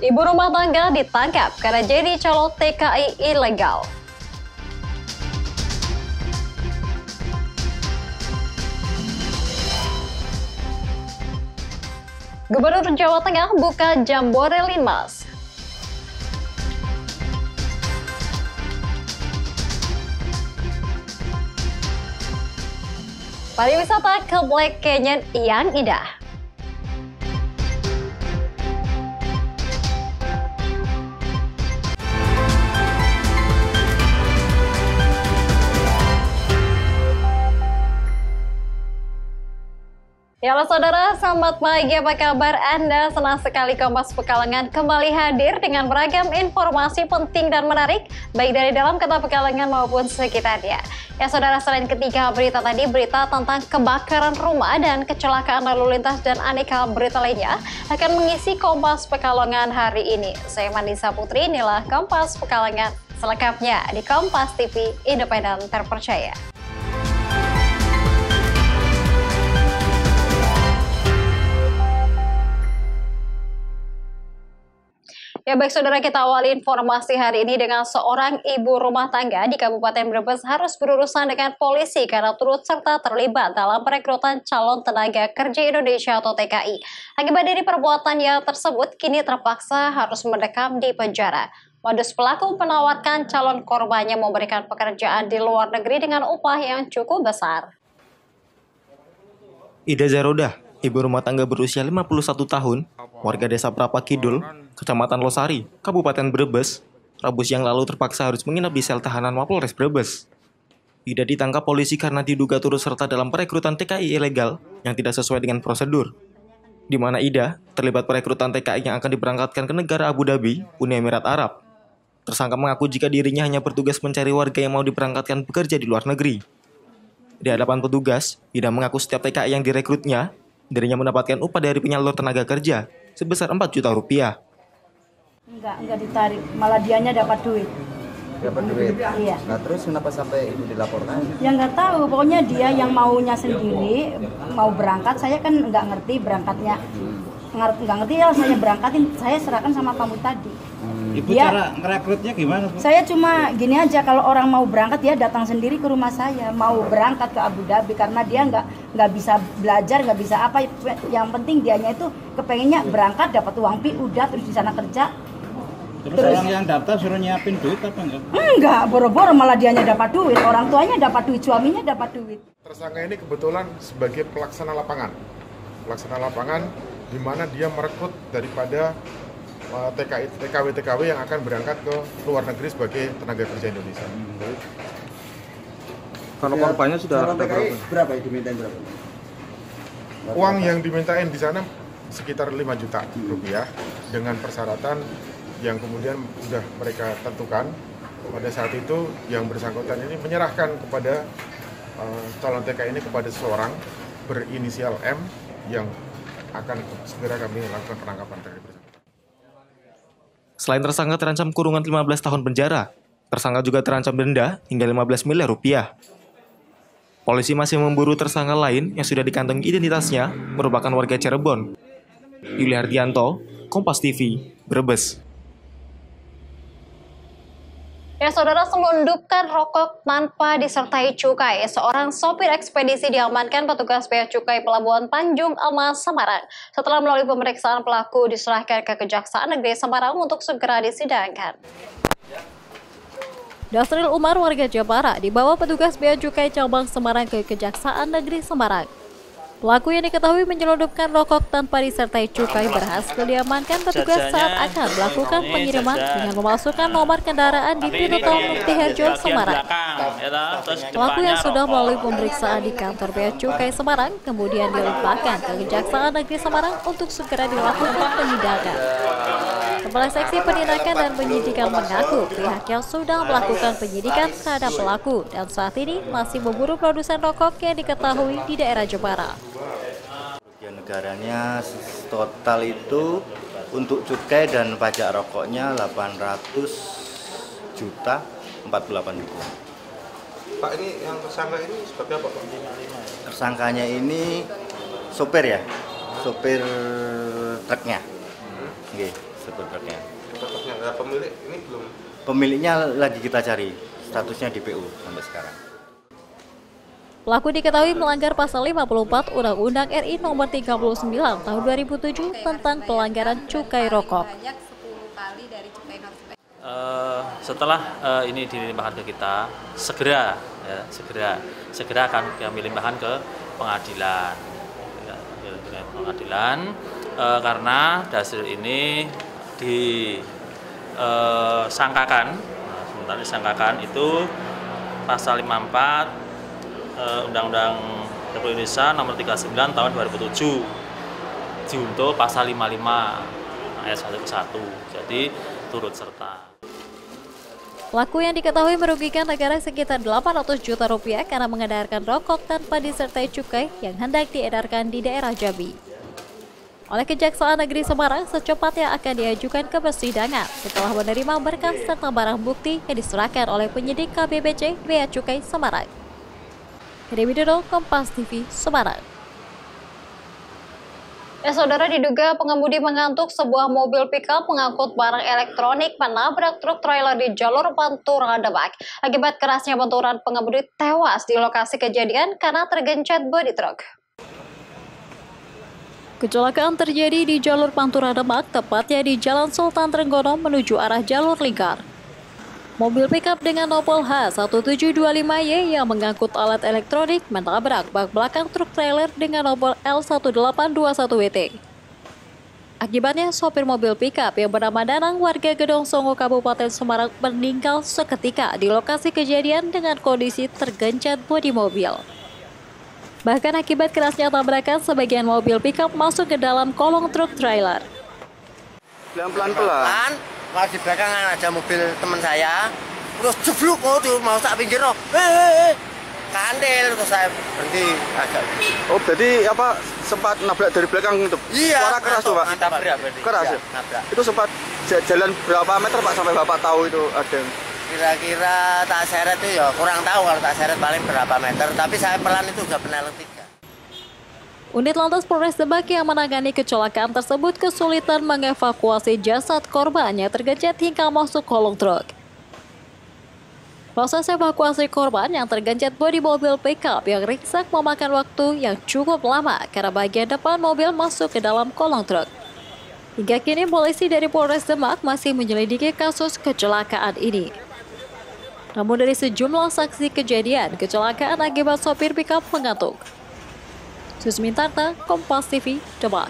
Ibu rumah tangga ditangkap karena jadi calon TKI ilegal. Gubernur Jawa Tengah buka Jambore Linmas. Pariwisata ke Black Canyon yang indah. Ya saudara, selamat pagi, apa kabar Anda? Senang sekali Kompas Pekalongan kembali hadir dengan beragam informasi penting dan menarik, baik dari dalam kota Pekalongan maupun sekitarnya. Ya saudara, selain ketiga berita tadi, berita tentang kebakaran rumah dan kecelakaan lalu lintas dan aneka berita lainnya akan mengisi Kompas Pekalongan hari ini. Saya Manisa Putri, inilah Kompas Pekalongan selengkapnya di Kompas TV Independen Terpercaya. Ya baik saudara kita awali informasi hari ini dengan seorang ibu rumah tangga di Kabupaten Brebes harus berurusan dengan polisi karena turut serta terlibat dalam perekrutan calon tenaga kerja Indonesia atau TKI. Akibat dari perbuatannya tersebut kini terpaksa harus mendekam di penjara. Modus pelaku menawarkan calon korbannya memberikan pekerjaan di luar negeri dengan upah yang cukup besar. Ida Zaroda, ibu rumah tangga berusia 51 tahun, warga desa Prapa Kidul, Kecamatan Losari, Kabupaten Brebes, Rabu siang lalu terpaksa harus menginap di sel tahanan Mapolres Brebes. Ida ditangkap polisi karena diduga turut serta dalam perekrutan TKI ilegal yang tidak sesuai dengan prosedur. Di mana Ida terlibat perekrutan TKI yang akan diberangkatkan ke negara Abu Dhabi, Uni Emirat Arab. Tersangka mengaku jika dirinya hanya bertugas mencari warga yang mau diberangkatkan bekerja di luar negeri. Di hadapan petugas, Ida mengaku setiap TKI yang direkrutnya, dirinya mendapatkan upah dari penyalur tenaga kerja sebesar 4 juta rupiah. Enggak, enggak ditarik, malah dianya dapat duit. dapat duit. Iya. Nah terus kenapa sampai ibu dilaporkan? Ya nggak tahu, pokoknya dia yang maunya sendiri mau berangkat, saya kan nggak ngerti berangkatnya. Ngar- Nggak ngerti ya, saya berangkatin, saya serahkan sama kamu tadi. Ibu Dia- cara ngerekrutnya gimana Bu? Saya cuma gini aja, kalau orang mau berangkat dia datang sendiri ke rumah saya, mau berangkat ke Abu Dhabi karena dia nggak nggak bisa belajar, nggak bisa apa. Yang penting dianya itu kepengennya berangkat dapat uang pi udah terus di sana kerja. Terus, Terus- orang yang daftar suruh nyiapin duit apa enggak? Enggak, boro-boro malah dianya dapat duit, orang tuanya dapat duit, suaminya dapat duit. Tersangka ini kebetulan sebagai pelaksana lapangan. Pelaksana lapangan di mana dia merekrut daripada uh, TKI, TKW TKW yang akan berangkat ke luar negeri sebagai tenaga kerja Indonesia. Kalau korbannya sudah ada berapa? berapa ya dimintain berapa? Uang yang dimintain di sana sekitar 5 juta rupiah dengan persyaratan yang kemudian sudah mereka tentukan. Pada saat itu yang bersangkutan ini menyerahkan kepada uh, calon TKI ini kepada seseorang berinisial M yang akan segera kami lakukan penangkapan terhadap bersangkutan. Selain tersangka terancam kurungan 15 tahun penjara, tersangka juga terancam denda hingga 15 miliar rupiah. Polisi masih memburu tersangka lain yang sudah dikantongi identitasnya merupakan warga Cirebon. Yuli Hardianto, Kompas TV, Brebes. Ya, saudara selundupkan rokok tanpa disertai cukai. Seorang sopir ekspedisi diamankan petugas bea cukai Pelabuhan Tanjung Almas Semarang. Setelah melalui pemeriksaan pelaku diserahkan ke Kejaksaan Negeri Semarang untuk segera disidangkan. Dasril Umar warga Jepara dibawa petugas bea cukai cabang Semarang ke Kejaksaan Negeri Semarang. Pelaku yang diketahui menyelundupkan rokok tanpa disertai cukai berhasil diamankan petugas saat akan melakukan pengiriman dengan memasukkan nomor kendaraan di pintu tol Mukti Harjo, Semarang. Pelaku yang sudah melalui pemeriksaan di kantor bea cukai Semarang kemudian dilimpahkan ke Kejaksaan Negeri Semarang untuk segera dilakukan penindakan. Kepala Seksi Penindakan dan Penyidikan mengaku pihaknya sudah melakukan penyidikan terhadap pelaku dan saat ini masih memburu produsen rokok yang diketahui di daerah Jepara. Kerugian negaranya total itu untuk cukai dan pajak rokoknya 800 juta 48 ribu. Pak ini yang tersangka ini sebagai apa Pak? Tersangkanya ini sopir ya, sopir truknya. Oke. supir truknya. Pemilik ini belum Pemiliknya lagi kita cari, statusnya DPO sampai sekarang. Pelaku diketahui melanggar pasal 54 Undang-Undang RI nomor 39 tahun 2007 tentang pelanggaran cukai rokok. Eh, setelah eh, ini dilimpahkan ke kita, segera ya, segera segera akan kami limpahkan ke pengadilan. Ya, pengadilan eh, karena dasar ini disangkakan, nah, sementara disangkakan itu pasal 54 eh, Undang-Undang Republik Indonesia nomor 39 tahun 2007 junto pasal 55 ayat 1 ke 1. Jadi turut serta. Pelaku yang diketahui merugikan negara sekitar 800 juta rupiah karena mengedarkan rokok tanpa disertai cukai yang hendak diedarkan di daerah Jambi. Oleh Kejaksaan Negeri Semarang, secepatnya akan diajukan ke persidangan setelah menerima berkas serta barang bukti yang diserahkan oleh penyidik KBBC Bea Cukai Semarang. Hedi Widodo, Kompas TV, Semarang. Ya, saudara diduga pengemudi mengantuk sebuah mobil pickup mengangkut barang elektronik menabrak truk trailer di jalur Pantura Demak. Akibat kerasnya benturan, pengemudi tewas di lokasi kejadian karena tergencet bodi truk. Kecelakaan terjadi di jalur Pantura Demak, tepatnya di Jalan Sultan Trenggono menuju arah jalur lingkar. Mobil pickup dengan nopol H1725Y yang mengangkut alat elektronik menabrak bak belakang truk trailer dengan nopol L1821WT. Akibatnya, sopir mobil pickup yang bernama Danang warga Gedong Songo Kabupaten Semarang meninggal seketika di lokasi kejadian dengan kondisi tergencet bodi mobil. Bahkan akibat kerasnya tabrakan, sebagian mobil pickup masuk ke dalam kolong truk trailer. Pelan-pelan pelan. Pas di belakang ada mobil teman saya, terus jeblok oh tuh mau tak pinggir oh. Kandel terus saya berhenti agak. Oh, berarti apa sempat nabrak dari belakang itu? Iya. Suara keras tuh, Pak. Nabrak berarti. Keras Iya, ya? nabrak. Itu sempat ja- jalan berapa meter Pak sampai Bapak tahu itu ada yang Kira-kira tak seret itu ya kurang tahu kalau tak seret paling berapa meter, tapi saya pelan itu udah penelan tiga. Unit Lantas Polres Demak yang menangani kecelakaan tersebut kesulitan mengevakuasi jasad korban yang tergencet hingga masuk kolong truk. Proses evakuasi korban yang tergencet bodi mobil pickup yang ringsek memakan waktu yang cukup lama karena bagian depan mobil masuk ke dalam kolong truk. Hingga kini polisi dari Polres Demak masih menyelidiki kasus kecelakaan ini. Namun dari sejumlah saksi kejadian, kecelakaan akibat sopir pickup mengantuk. Susmintarta, Kompas TV, Demak.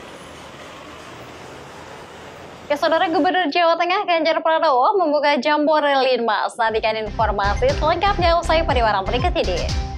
Ya, Saudara Gubernur Jawa Tengah Ganjar Pranowo membuka Jambore Linmas. Nantikan informasi selengkapnya usai pariwara berikut ini.